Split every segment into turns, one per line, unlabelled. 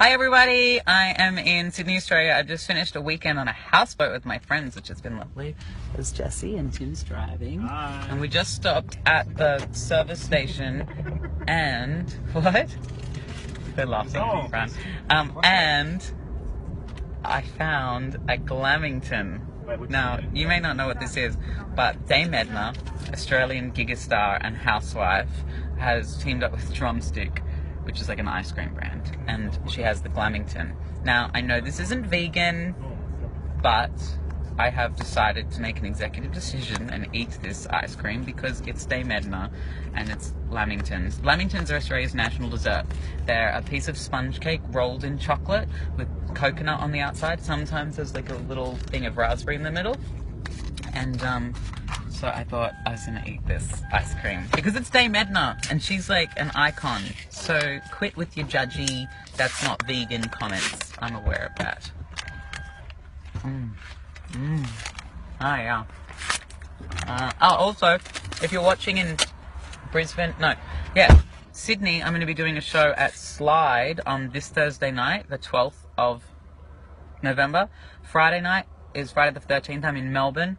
Hi everybody, I am in Sydney, Australia. I just finished a weekend on a houseboat with my friends, which has been lovely. There's Jesse and Tim's driving.
Hi.
And we just stopped at the service station and what? They're laughing me,
Oh.
Um, and I found a Glamington. Now, you may not know what this is, but Dame Edna, Australian gigastar and housewife, has teamed up with Drumstick, which is like an ice cream brand, and she has the Glamington. Now, I know this isn't vegan, but I have decided to make an executive decision and eat this ice cream because it's Dame Edna and it's Lamingtons. Lamingtons are Australia's national dessert. They're a piece of sponge cake rolled in chocolate with coconut on the outside. Sometimes there's like a little thing of raspberry in the middle. And um, so I thought I was gonna eat this ice cream because it's Dame Edna and she's like an icon. So quit with your judgy, that's not vegan comments. I'm aware of that. Mm. Ah, yeah. Uh, oh, also, if you're watching in Brisbane, no, yeah, Sydney, I'm going to be doing a show at Slide on this Thursday night, the 12th of November. Friday night is Friday the 13th. I'm in Melbourne.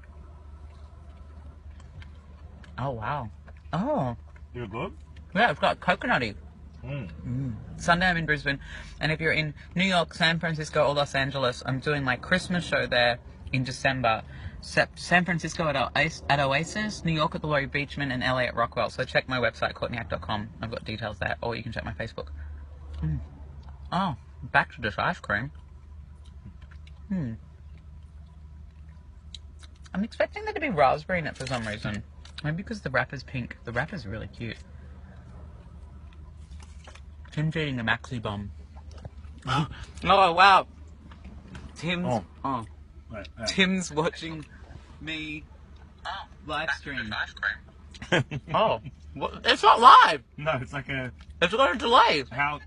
Oh, wow. Oh,
You're good?
yeah, it's got coconutty.
Mm.
Sunday I'm in Brisbane, and if you're in New York, San Francisco, or Los Angeles, I'm doing my Christmas show there in December. San Francisco at, Oasis, at Oasis, New York at the Laurie Beechman, and LA at Rockwell. So check my website, courtneyact.com. I've got details there, or you can check my Facebook. Mm. Oh, back to this ice cream. Hmm. I'm expecting there to be raspberry in it for some reason. Maybe because the wrapper's pink. The wrapper's really cute. Tim's eating a Maxibon. oh wow! Tim's
Oh.
oh.
Right, right.
Tim's watching me live stream. Oh, what? it's not live.
No, it's like a
It's got a delay.
how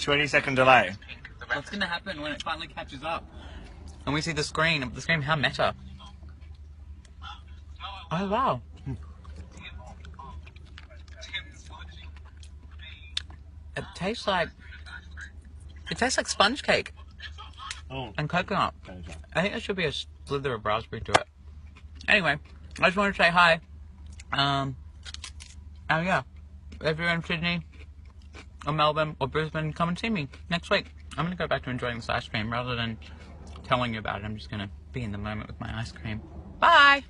20 second delay.
What's gonna happen when it finally catches up? And we see the screen. The screen, how meta. Oh wow. It tastes like it tastes like sponge cake
Oh,
and coconut. I think there should be a slither of raspberry to it. Anyway, I just wanted to say hi. Um, oh yeah, if you're in Sydney or Melbourne or Brisbane, come and see me next week. I'm gonna go back to enjoying this ice cream rather than telling you about it. I'm just gonna be in the moment with my ice cream. Bye.